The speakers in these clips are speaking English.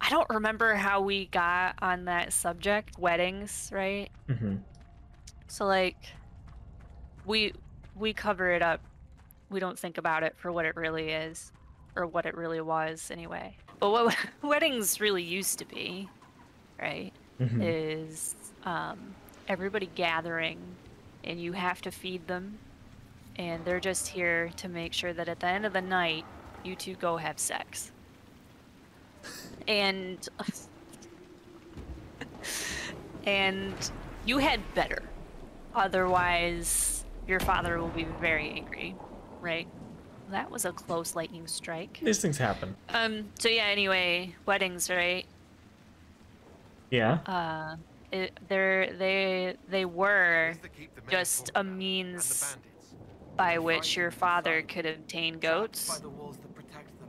I don't remember how we got on that subject, weddings, right? hmm So like we we cover it up. We don't think about it for what it really is or what it really was anyway. But what weddings really used to be, right? hmm Is um everybody gathering and you have to feed them and they're just here to make sure that at the end of the night you two go have sex. And and you had better. Otherwise, your father will be very angry, right? That was a close lightning strike. These things happen. Um. So yeah. Anyway, weddings, right? Yeah. Uh, it, they're they they were just a means by which your father could obtain goats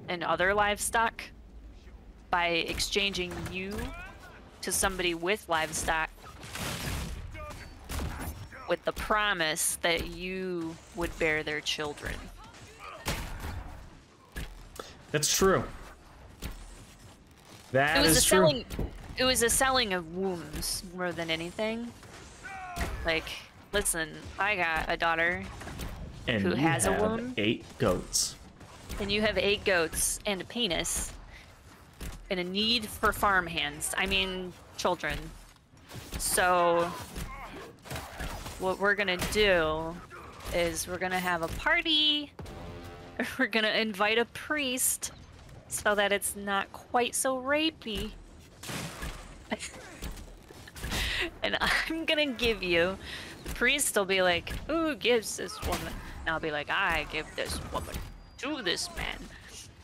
and other livestock by exchanging you to somebody with livestock with the promise that you would bear their children. That's true. That it was is a true. selling it was a selling of wombs more than anything. Like, listen, I got a daughter and who has a have womb? eight goats. and you have eight goats and a penis and a need for farm hands. I mean, children. So, what we're gonna do is we're gonna have a party. We're gonna invite a priest so that it's not quite so rapey. and I'm gonna give you. The priest will be like, "Who gives this woman?" And I'll be like, "I give this woman to this man,"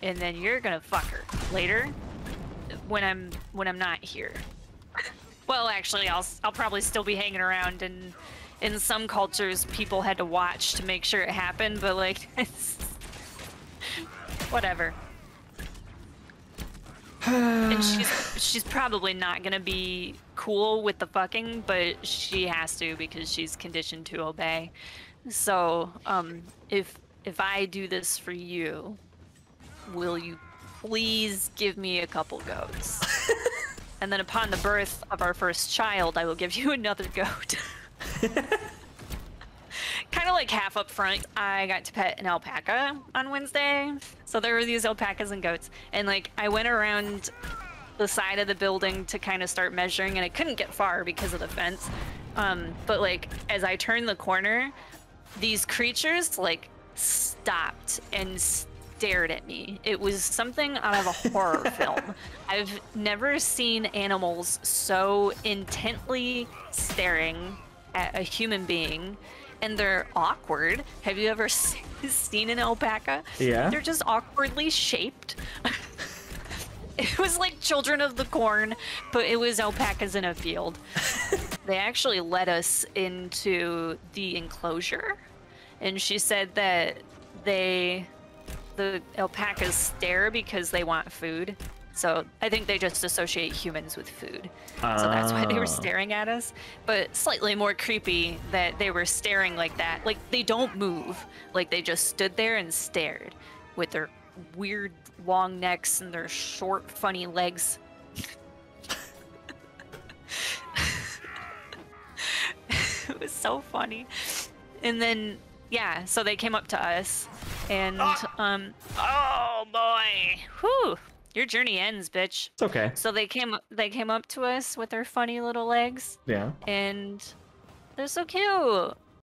and then you're gonna fuck her later when I'm when I'm not here. well, actually, I'll I'll probably still be hanging around, and in some cultures, people had to watch to make sure it happened. But like, whatever. and she's she's probably not gonna be cool with the fucking, but she has to because she's conditioned to obey. So, um, if if I do this for you, will you please give me a couple goats? and then upon the birth of our first child, I will give you another goat. kind of like half up front, I got to pet an alpaca on Wednesday. So there were these alpacas and goats. And like I went around the side of the building to kind of start measuring and I couldn't get far because of the fence. Um, but like as I turned the corner, these creatures like stopped and stared at me. It was something out of a horror film. I've never seen animals so intently staring at a human being and they're awkward. Have you ever seen an alpaca? Yeah. They're just awkwardly shaped. it was like children of the corn, but it was alpacas in a field. they actually led us into the enclosure, and she said that they, the alpacas stare because they want food. So I think they just associate humans with food. So that's why they were Ah. staring at us. But slightly more creepy that they were staring like that. Like they don't move. Like they just stood there and stared with their weird long necks and their short, funny legs. it was so funny. And then yeah, so they came up to us and um oh boy. Whew. Your journey ends, bitch. It's okay. So they came they came up to us with their funny little legs Yeah. and they're so cute.